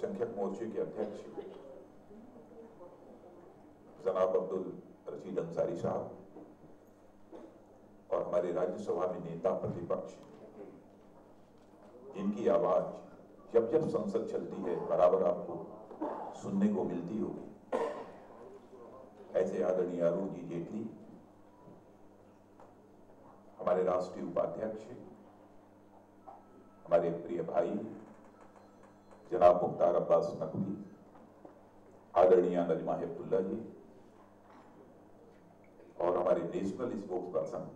अल्पसंख्यक मोर्चे के अध्यक्ष। जनाब अब्दुल रशीद अंसारी साहब और हमारे राज्यसभा में नेता प्रतिपक्ष। जिनकी आवाज़ जब जब संसद चलती है, बराबर आपको सुनने को मिलती होगी। ऐसे आदरणीय अरुण जी जेटली, हमारे राष्ट्रीय उपाध्यक्ष, हमारे प्रिय भाई जनाब मुख्तार अब्बास नकवी, आदरणीय नजमा हेबतुल्ला जी और हमारे नेशनल स्पोक्स पर्सन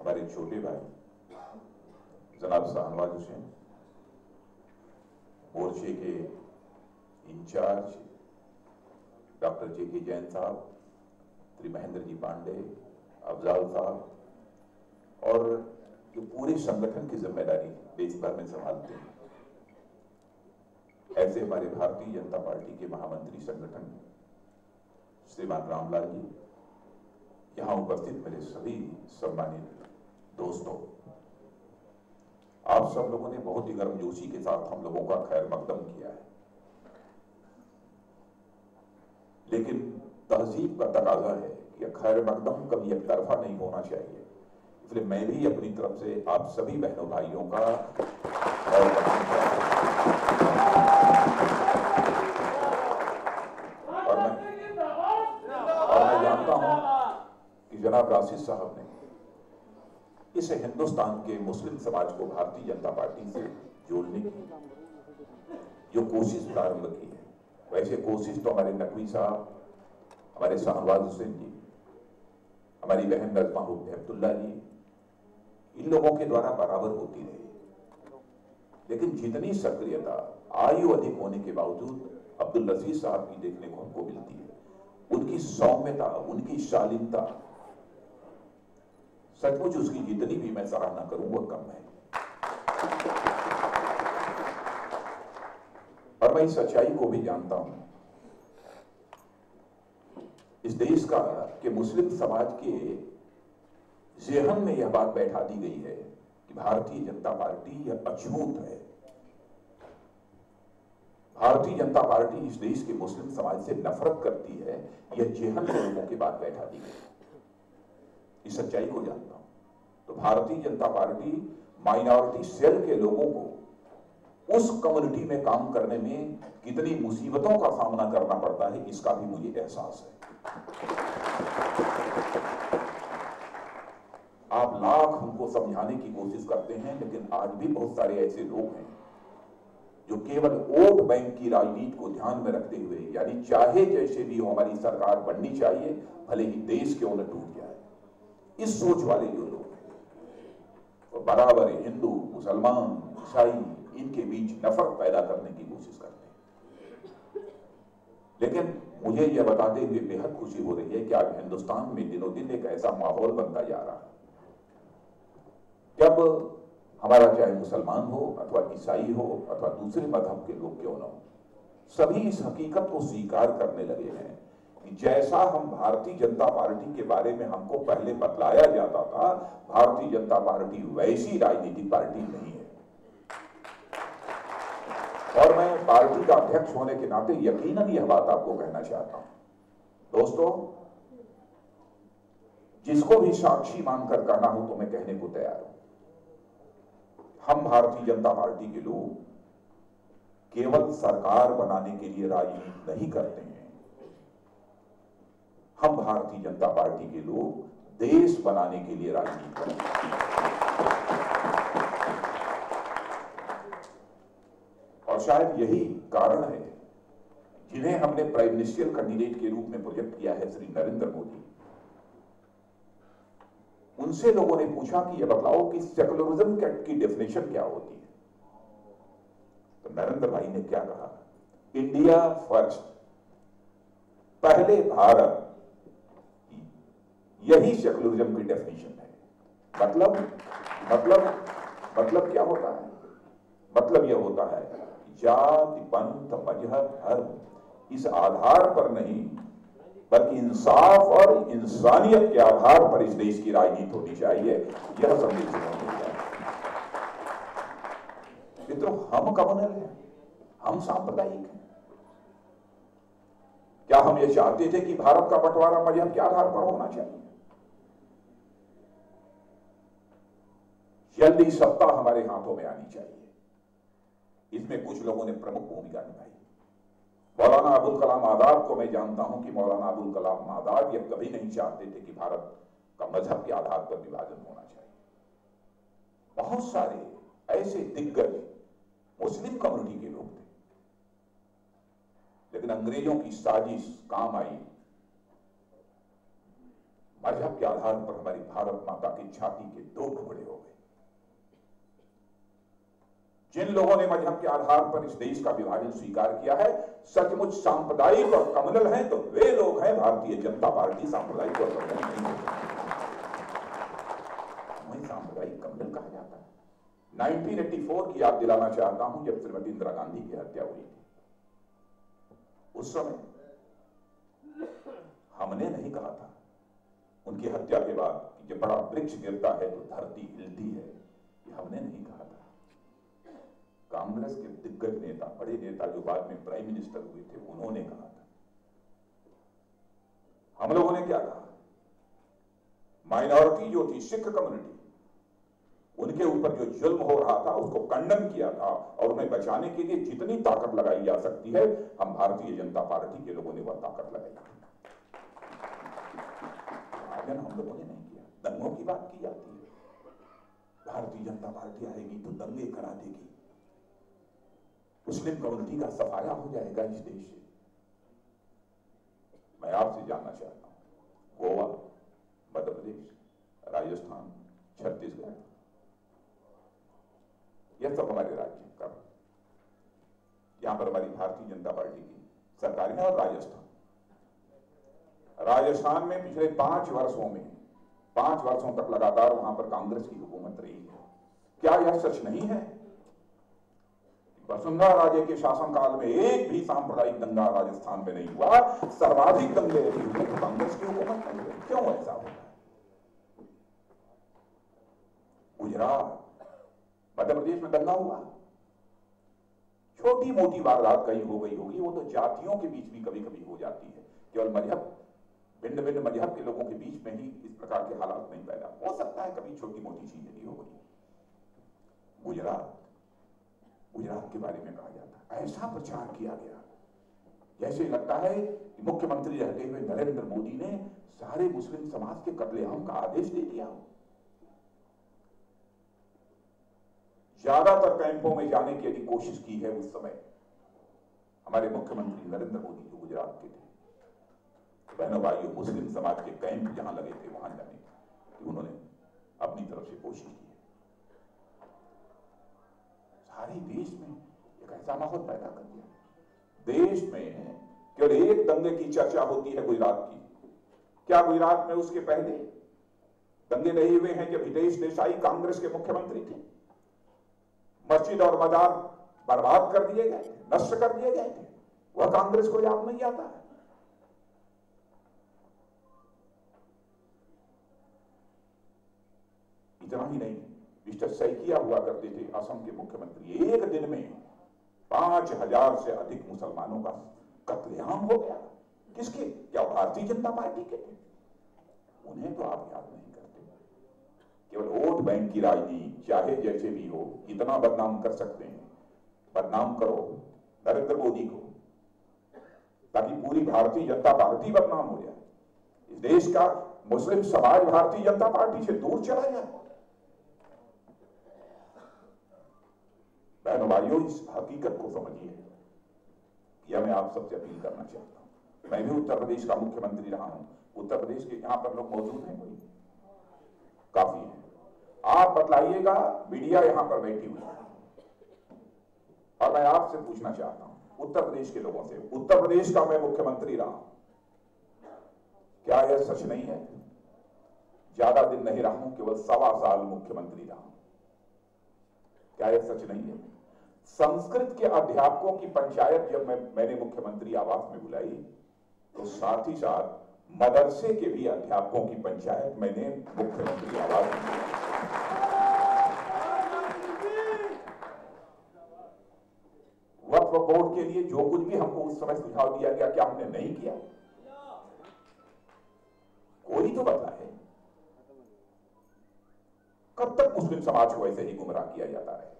हमारे छोटे भाई, जनाब शाहनवाज हुसैन, मोर्चे के इंचार्ज, डॉक्टर जे के जैन साहब श्री महेंद्र जी पांडे, अफजाल साहब, और जो पूरे संगठन की ज़िम्मेदारी देश भर में संभालते हैं। ऐसे हमारे भारतीय जनता पार्टी के महामंत्री संगठन श्रीमान रामलाल जी, यहाँ उपस्थित मेरे सभी सम्मानित दोस्तों, आप सब लोगों ने बहुत ही गर्मजोशी के साथ हम लोगों का खैर मकदम किया है। लेकिन तहजीब का तकाजा है कि खैर मकदम कभी एक तरफा नहीं होना चाहिए। इसलिए मैं भी अपनी तरफ़ से आप सभी बहनों भाइयों का मैं और मैं जानता हूँ कि जनाब राशिद साहब ने इस हिंदुस्तान के मुस्लिम समाज को भारतीय जनता पार्टी से जोड़ने की जो कोशिश प्रारंभ की है, वैसे कोशिश तो हमारे नकवी साहब, हमारे शाहनवाज हुसैन जी, हमारी बहन नजमा अब्दुल्ला जी, इन लोगों के द्वारा बराबर होती रही। लेकिन जितनी सक्रियता आयु अधिक होने के बावजूद अब्दुल रशीद साहब की देखने को हमको मिलती है, उनकी सौम्यता, उनकी शालीनता सचमुच उसकी जितनी भी मैं सराहना करूँ, वह कम है। और मैं इस सच्चाई को भी जानता हूँ। इस देश का कि मुस्लिम समाज के जेहन में यह बात बैठा दी गई है कि भारतीय जनता पार्टी यह अछूत है। भारतीय जनता पार्टी इस देश के मुस्लिम समाज से नफरत करती है, यह जेहन के लोगों की बात बैठा दी गई इस सच्चाई को जानता हूँ। तो Bharatiya Janata party minority cell के लोगों को उस कम्युनिटी में काम करने में कितनी मुसीबतों का सामना करना पड़ता है, इसका भी मुझे एहसास है। आप लाख हमको समझाने की कोशिश करते हैं, लेकिन आज भी बहुत सारे ऐसे लोग हैं जो केवल वोट बैंक की राजनीति को ध्यान में रखते हुए, यानी चाहे जैसे भी हमारी सरकार बननी चाहिए, भले ही देश क्यों न टूट जाए। इस सोच वाले जो लोग वो बराबर हिंदू, मुसलमान, ईसाई, इनके बीच नफरत पैदा करने की कोशिश करते हैं। लेकिन मुझे यह बताते हुए बेहद खुशी हो रही है कि आज हिंदुस्तान में दिनों दिन एक ऐसा माहौल बनता जा रहा है। जब हमारा चाहे मुसलमान हो अथवा ईसाई हो अथवा दूसरे मज़हब के लोग क्यों ना हो, सभी इस हकीकत को स्वीकार करने लगे हैं जैसा हम भारतीय जनता पार्टी के बारे में हमको पहले बतलाया जाता था, भारतीय जनता पार्टी वैसी राजनीतिक पार्टी नहीं है। और मैं पार्टी का अध्यक्ष होने के नाते यकीनन यह बात आपको कहना चाहता हूँ। दोस्तों, जिसको भी साक्षी मानकर कहना हो तो मैं कहने को तैयार हूँ। हम भारतीय जनता पार्टी के लोग केवल सरकार बनाने के लिए राजनीति नहीं करते हैं। हम भारतीय जनता पार्टी के लोग देश बनाने के लिए राजनीति करते हैं। और शायद यही कारण है जिन्हें हमने प्राइम मिनिस्टर कैंडिडेट के रूप में प्रोजेक्ट किया है श्री नरेंद्र मोदी। उनसे लोगों ने पूछा कि यह बताओ कि सेकुलरिज्म की डेफिनेशन क्या होती है? तो नरेंद्र भाई ने क्या कहा? India first. पहले भारत यही सेकुलरिज्म की डेफिनेशन है। मतलब मतलब मतलब क्या होता है? मतलब यह होता है जाति, पंथ, मज़हब, धर्म इस आधार पर नहीं, बल्कि इंसाफ और इंसानियत के आधार पर इस देश की राजनीति होनी चाहिए। यह संदेश मित्रों, हम कम्युनल हैं। हम सांप्रदायिक हैं। क्या हम ये चाहते थे कि भारत का बंटवारा मज़हब के आधार पर होना चाहिए? जल्दी सत्ता हमारे हाथों में आनी चाहिए। इसमें कुछ लोगों ने प्रमुख भूमिका निभाई। मौलाना अबुल कलाम आज़ाद को मैं जानता हूँ कि मौलाना अबुल कलाम आज़ाद ये कभी नहीं चाहते थे कि भारत का मज़हब के आधार पर विभाजन होना चाहिए। बहुत सारे ऐसे दिग्गज मुस्लिम कम्युनिटी के लोग थे। लेकिन अंग्रेज़ों की साजिश काम आई। मज़हब के आधार पर हमारी भारत माता की छाती के दो टुकड़े हो गए। जिन लोगों ने मज़हब के आधार पर इस देश का विभाजन स्वीकार किया है, सचमुच सांप्रदायिक और कम्युनल हैं तो वे लोग हैं भारतीय जनता पार्टी सांप्रदायिक और कम्युनल नहीं है सांप्रदायिक कहा जाता है। 1984 की याद दिलाना चाहता हूँ, जब श्रीमती इंदिरा गांधी की हत्या हुई थी। उस समय हमने नहीं कहा था उनकी हत्या के बाद जब बड़ा वृक्ष गिरता है तो धरती हिलती है हमने नहीं कहा था। कांग्रेस के दिग्गज नेता, बड़े नेता जो बाद में प्राइम मिनिस्टर हुए थे, उन्होंने कहा था। हम लोगों ने क्या कहा? माइनॉरिटी जो थी, सिख कम्युनिटी, उनके ऊपर जो जुल्म हो रहा था, उसको खंडन किया था और उन्हें बचाने के लिए जितनी ताकत लगाई जा सकती है, हम भारतीय जनता पार्टी के लोगों ने वह ताकत लगाई। आयोजन हम लोगों ने नहीं किया। दंगों की बात की जाती है। भारतीय जनता पार्टी आएगी तो दंगे करा देगी। मुस्लिम कम्युनिटी का सफाया हो जाएगा इस देश से। मैं आपसे जानना चाहता हूँ, गोवा, मध्य प्रदेश, राजस्थान, छत्तीसगढ़, यह सब हमारे राज्य का यहाँ पर हमारी भारतीय जनता पार्टी की सरकार है और राजस्थान। राजस्थान में पिछले पाँच वर्षों में, पाँच वर्षों तक लगातार वहाँ पर कांग्रेस की हुकूमत रही है। क्या यह सच नहीं है? वसुंधरा राजे के शासनकाल में एक भी सांप्रदायिक दंगा राजस्थान में नहीं हुआ। सर्वाधिक दंगे कांग्रेस की हुकूमत में हुए क्यों ऐसा हुआ गुजरात, मध्य प्रदेश में दंगा हुआ। छोटी मोटी वारदात कहीं हो गई होगी, वो तो जातियों के बीच भी कभी कभी हो जाती है। केवल मज़हब भिन्न भिन्न मज़हब के लोगों के बीच में ही इस प्रकार के हालात नहीं पैदा। हो सकता है कभी छोटी मोटी चीज़ यदि हो गई। गुजरात गुजरात के बारे में कहा जाता है। ऐसा प्रचार किया गया। जैसे लगता है कि मुख्यमंत्री रहते हुए नरेंद्र मोदी ने सारे मुस्लिम समाज के कत्लेआम का आदेश दे दिया। ज़्यादातर कैंपों में जाने की यदि कोशिश की है उस समय, हमारे मुख्यमंत्री नरेंद्र मोदी जो गुजरात के थे बहनों भाइयों, मुस्लिम समाज के कैंप जहाँ लगे थे, वहाँ जाने की उन्होंने अपनी तरफ़ से कोशिश की। सारे देश में एक ऐसा माहौल पैदा कर दिया। देश में केवल एक दंगे की चर्चा होती है गुजरात की। क्या गुजरात में उसके पहले दंगे नहीं हुए हैं जब हितेश देसाई कांग्रेस के मुख्यमंत्री थे? मस्जिद और मजार बर्बाद कर दिए गए थे, नष्ट कर दिए गए थे। वह कांग्रेस को याद नहीं आता है। इतना ही नहीं। मिस्टर सैकिया हुआ करते थे। असम के मुख्यमंत्री एक दिन में पाँच हज़ार से अधिक मुसलमानों का कत्लेआम हो गया। किसके? क्या भारतीय जनता पार्टी के? उन्हें तो आप याद नहीं करते। केवल वोट बैंक की राजनीति, चाहे जैसे भी हो, कितना बदनाम कर सकते हैं। बदनाम करो, नरेंद्र मोदी को। ताकि पूरी भारतीय जनता पार्टी बदनाम हो जाए। इस देश का मुस्लिम समाज भारतीय जनता पार्टी से दूर चला जाए बहनों भाइयों, इस हकीकत को समझिए यह मैं आप सबसे अपील करना चाहता हूँ। मैं भी उत्तर प्रदेश का मुख्यमंत्री रहा हूँ। उत्तर प्रदेश के यहाँ पर लोग मौजूद हैं कोई? काफ़ी है। आप बतलाइएगा, मीडिया यहाँ पर बैठी हुई और मैं आपसे पूछना चाहता हूँ, उत्तर प्रदेश के लोगों से, उत्तर प्रदेश का मैं मुख्यमंत्री रहा क्या यह सच नहीं है? ज़्यादा दिन नहीं रहा हूँ, केवल सवा साल मुख्यमंत्री रहा क्या यह सच नहीं है? संस्कृत के अध्यापकों की पंचायत जब मैं, मैंने मुख्यमंत्री आवास में बुलाई तो साथ ही साथ मदरसे के भी अध्यापकों की पंचायत मैंने मुख्यमंत्री आवास में वक्त वक्फ बोर्ड के लिए जो कुछ भी हमको उस समय सुझाव दिया गया, क्या हमने नहीं किया? कोई तो है। कब तक मुस्लिम समाज को ऐसे ही गुमराह किया जाता है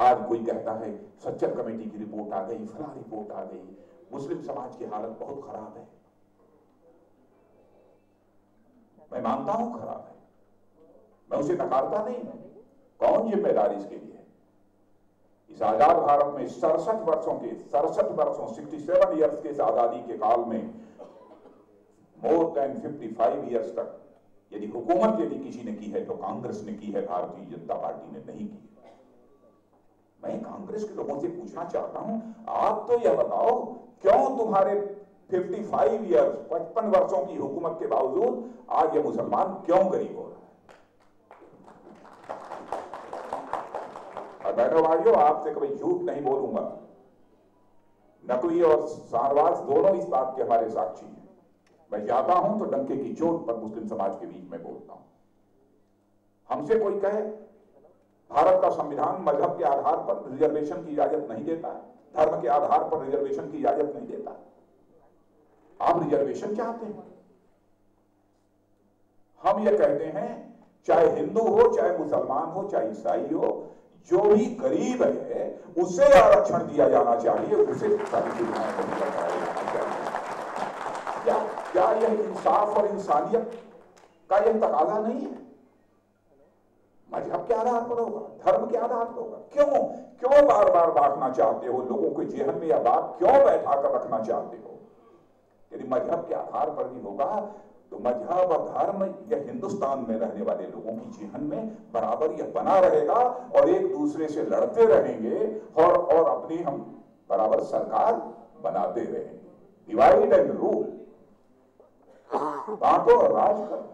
आज कोई कहता है, सच्चर कमेटी की रिपोर्ट आ गई, फला रिपोर्ट आ गई। मुस्लिम समाज की हालत बहुत खराब है। मैं मानता हूँ खराब है। मैं उसे नकारता नहीं। कौन जिम्मेदार इसके लिए इस आज़ाद भारत में सड़सठ वर्षों के, सड़सठ वर्षों 67 ईयर्स के इस आज़ादी के काल में मोर देन 55 इयर्स तक यदि हुकूमत यदि किसी ने की है तो कांग्रेस ने की है, भारतीय जनता पार्टी ने नहीं की मैं कांग्रेस के लोगों से पूछना चाहता हूँ, आप तो यह बताओ, क्यों तुम्हारे 55 इयर्स पचपन वर्षों की हुकूमत के बावजूद आज ये मुसलमान क्यों गरीब हो रहा है? बहनों भाइयों, आपसे कभी झूठ नहीं बोलूँगा। नकली और सारवास दोनों इस बात के हमारे साक्षी हैं। मैं जाता हूँ तो डंके की चोट पर मुस्लिम समाज के बीच में बोलता हूँ। हमसे कोई कहे भारत का संविधान मज़हब के आधार पर रिजर्वेशन की इजाज़त नहीं देता, धर्म के आधार पर रिजर्वेशन की इजाज़त नहीं देता। आप रिजर्वेशन चाहते हैं? हम ये कहते हैं, चाहे हिंदू हो, चाहे मुसलमान हो, चाहे ईसाई हो, जो भी गरीब है, उसे आरक्षण दिया जाना चाहिए, उसे क्या क्या यह इंसाफ और इंसानियत का यह तकाजा नहीं है? मज़हब के आधार पर होगा, धर्म के आधार पर होगा। क्यों? क्यों बार बार बांटना चाहते हो? लोगों के जेहन में यह बात क्यों बैठा कर रखना चाहते हो? यदि मज़हब के आधार पर भी होगा तो मज़हब और धर्म यह हिंदुस्तान में रहने वाले लोगों की जीवन में बराबर यह बना रहेगा और एक दूसरे से लड़ते रहेंगे और और अपनी हम बराबर सरकार बनाते रहेंगे। डिवाइड एंड रूल बांटो और राज करो।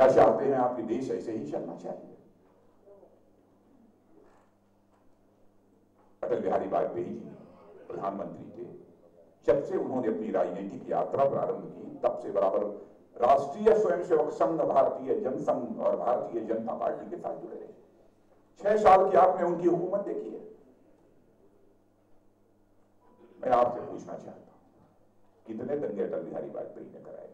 क्या चाहते हैं आपके देश ऐसे ही चलना चाहिए। अटल बिहारी वाजपेयी जी, प्रधानमंत्री थे। जब से उन्होंने अपनी राजनीतिक यात्रा प्रारंभ की, तब से बराबर राष्ट्रीय स्वयंसेवक संघ, भारतीय जनसंघ और भारतीय जनता पार्टी के साथ जुड़े रहे। छह साल की आपने उनकी हुकूमत देखी है। मैं आपसे पूछना चाहता हूँ, कितने दंगे अटल बिहारी वाजपेयी ने कराए?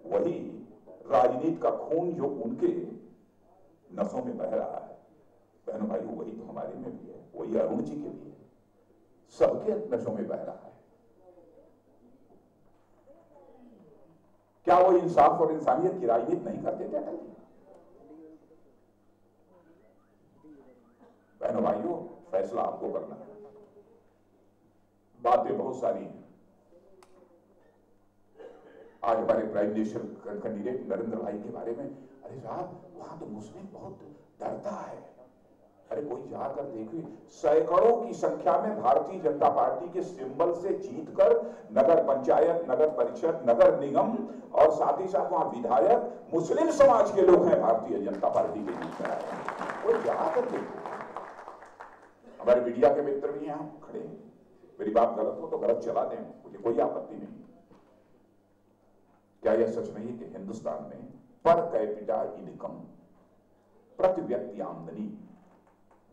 वही राजनीति का खून जो उनके नसों में बह रहा है, बहनों भाई वही तो हमारे में भी है, वही अरुण जी के भी है। सबके नशों में बह रहा है। क्या वो इंसाफ और इंसानियत की राजनीति नहीं करते थे अटल बहनों भाइयों, फैसला आपको करना है। बातें बहुत सारी हैं। आज हमारे प्राइम मिनिस्टर कैंडिडेट नरेंद्र भाई के बारे में, अरे साहब, वहाँ तो मुस्लिम बहुत डरता है। अरे कोई जाकर देखिए, सैकड़ों की संख्या में भारतीय जनता पार्टी के सिंबल से जीतकर नगर पंचायत, नगर परिषद, नगर निगम और साथ ही साथ वहाँ विधायक, मुस्लिम समाज के लोग हैं भारतीय जनता पार्टी के में आए कोई जाकर देखिए। हमारे मीडिया के मित्र भी यहाँ खड़े मेरी बात गलत हो तो गलत चला दें, मुझे कोई आपत्ति नहीं। क्या यह सच नहीं कि हिंदुस्तान में पर कैपिटा इनकम प्रति व्यक्ति आमदनी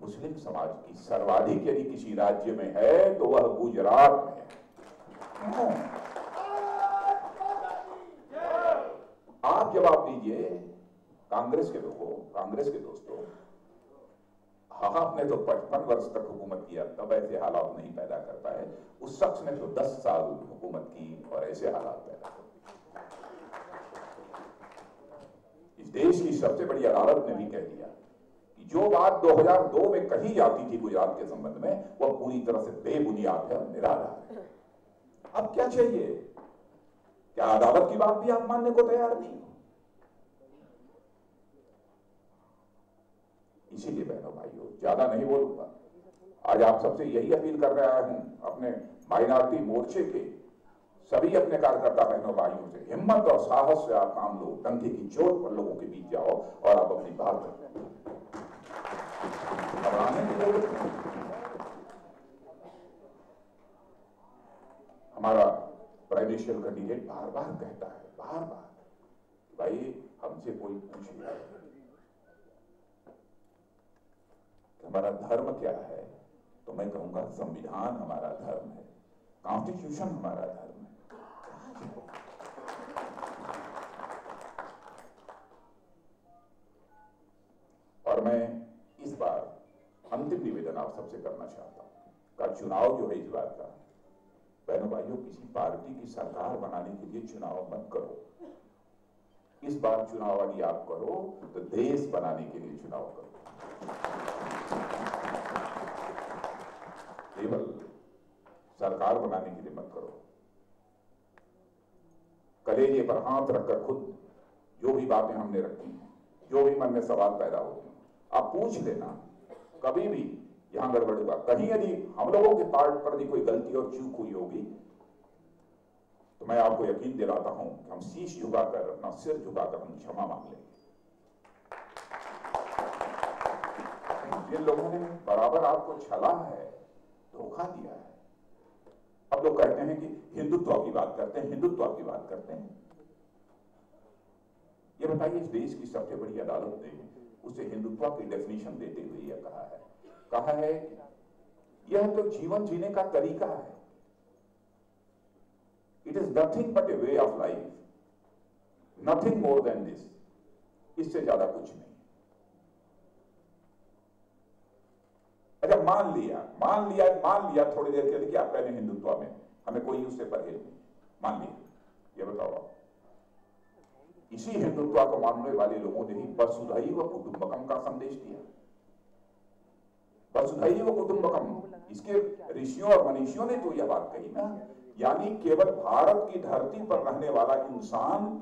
मुस्लिम समाज की सर्वाधिक यदि किसी राज्य में है तो वह गुजरात में है। आप जवाब दीजिए, कांग्रेस के लोगों, कांग्रेस के दोस्तों हाँ आपने तो पचपन वर्ष तक हुकूमत किया तब ऐसे हालात नहीं पैदा कर पाए। उस शख्स ने तो दस साल हुकूमत की और ऐसे हालात पैदा कर इस देश की सबसे बड़ी अदालत ने भी कह दिया कि जो बात 2002 में कही जाती थी गुजरात के संबंध में, वह पूरी तरह से बेबुनियाद है और निराधार है। अब क्या चाहिए? क्या अदालत की बात भी आप मानने को तैयार नहीं? इसीलिए बहनों भाइयों, ज़्यादा नहीं बोलूँगा। आज आप सबसे यही अपील कर रहा हूँ अपने माइनॉरिटी मोर्चे के सभी अपने कार्यकर्ता बहनों, भाइयों से हिम्मत और साहस से आप काम लो डंके की चोट पर लोगों के बीच जाओ और आप अपनी बात घबराने हमारा मिनिस्टर कैंडिडेट बार बार कहता है बार बार भाई हमसे कोई पूछे हमारा धर्म क्या है? तो मैं कहूँगा, संविधान हमारा धर्म है कॉन्स्टिट्यूशन हमारा धर्म है। और मैं इस बार अंतिम निवेदन आप सबसे करना चाहता हूँ का चुनाव जो है इस बार का, बहनों भाइयों, किसी पार्टी की सरकार बनाने के लिए चुनाव मत करो। इस बार चुनाव यदि आप करो तो देश बनाने के लिए चुनाव करो। केवल सरकार बनाने के लिए मत करो। कलेजे पर हाथ रखकर खुद जो भी बातें हमने रखी हैं, जो भी मन में सवाल पैदा होते हैं, आप पूछ लेना। कभी भी यहाँ गड़बड़ हुआ। कहीं यदि हम लोगों के पार्ट पर भी कोई गलती और चूक हुई होगी तो मैं आपको यकीन दिलाता हूँ कि हम शीश झुकाकर, अपना सिर झुकाकर हम क्षमा मांग लेंगे। जिन लोगों ने बराबर आपको छला है, धोखा दिया है अब लोग कहते हैं कि हिंदुत्व की बात करते हैं, हिंदुत्व की बात करते हैं। ये बताइए, इस देश की सबसे बड़ी अदालत ने उसे हिंदुत्व की डेफिनेशन देते हुए यह कहा है। कहा है, यह तो जीवन जीने का तरीका है। It is nothing but a way of life nothing more than this इससे ज़्यादा कुछ नहीं। मान लिया मान लिया मान लिया थोड़ी देर के लिए कि आप पहले हिंदुत्व में हमें कोई उससे परहेज नहीं। मान लिया। ये बताओ इसी हिंदुत्व को मानने वाले लोगों ने ही वसुधैव कुटुंबकम का संदेश दिया। वसुधैव कुटुंबकम। इसके ऋषियों और मनीषियों ने तो यह बात कही ना, यानी केवल भारत की धरती पर रहने वाला इंसान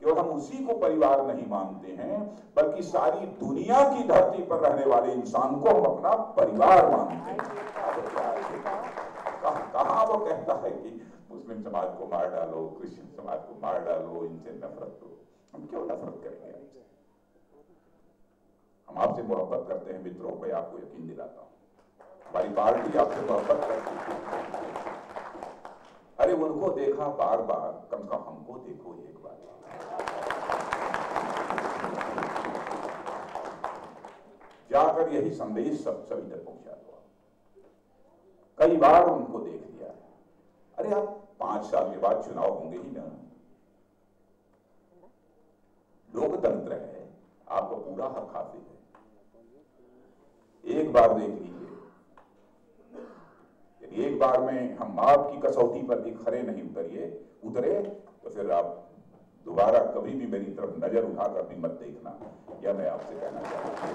केवल हम उसी को परिवार नहीं मानते हैं बल्कि सारी दुनिया की धरती पर रहने वाले इंसान को हम अपना परिवार मानते हैं। कहा वो कहता है कि मुस्लिम समाज को मार डालो क्रिश्चियन समाज को मार डालो इनसे नफरत करो। हम क्यों नफरत करेंगे? हम आपसे मोहब्बत करते हैं मित्रों मैं आपको यकीन दिलाता हूँ। हमारी पार्टी आपसे मोहब्बत करती है। अरे उनको देखा बार बार, कम से कम हमको देखो एक बार। जाकर यही संदेश सब सभी तक पहुँचा दो कई बार उनको देख लिया। अरे आप पाँच साल के बाद चुनाव होंगे ही ना। लोकतंत्र है, आपको पूरा हक हासिल है। एक बार देख लीजिए। एक बार में हम आपकी कसौटी पर भी खड़े नहीं उतरिए, उतरे तो फिर आप दोबारा कभी भी मेरी तरफ़ नज़र उठाकर भी मत देखना, यह मैं आपसे कहना चाहता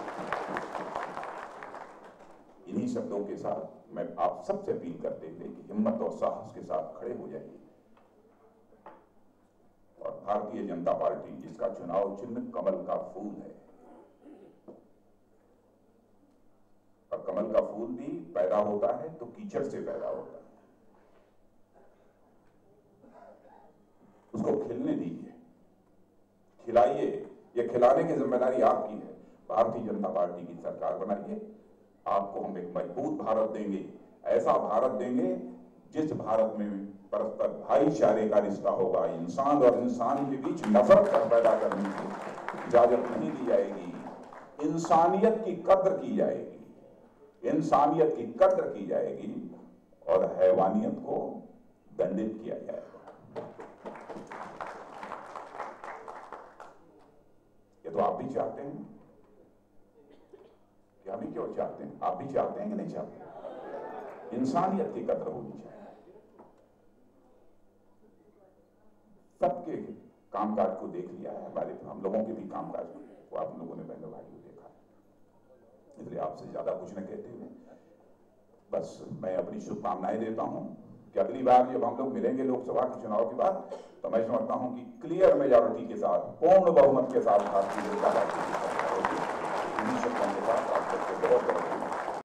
इन्हीं शब्दों के साथ मैं आप सबसे अपील करते हुए कि हिम्मत और साहस के साथ खड़े हो जाइए। और भारतीय जनता पार्टी, जिसका चुनाव चिन्ह कमल का फूल है और कमल का फूल भी पैदा होता है तो कीचड़ से पैदा होता है। उसको खिलने दीजिए। खिलाइए। ये खिलाने की ज़िम्मेदारी आपकी है। भारतीय जनता पार्टी की सरकार बनाइए। आपको हम एक मज़बूत भारत देंगे। ऐसा भारत देंगे, जिस भारत में परस्पर भाईचारे का रिश्ता होगा, इंसान और इंसान के बीच नफरत पैदा करने की इजाज़त नहीं दी जाएगी। इंसानियत की कद्र की जाएगी। इंसानियत की कद्र की जाएगी और हैवानियत को दंडित किया जाएगा। ये तो आप भी चाहते हैं कि हम ही क्यों चाहते हैं? आप भी चाहते हैं कि नहीं चाहते? इंसानियत की कद्र होनी चाहिए। सबके कामकाज को देख लिया है, हमारे हम लोगों के भी कामकाज को आप लोगों ने बहनों भाई इसलिए आपसे ज़्यादा कुछ न कहते हुए, बस मैं अपनी शुभकामनाएँ देता हूँ कि अगली बार जब हम लोग मिलेंगे लोकसभा के चुनाव के बाद तो मैं समझता हूँ कि क्लियर मेजोरिटी के साथ, पूर्ण बहुमत के साथ भारतीय जनता पार्टी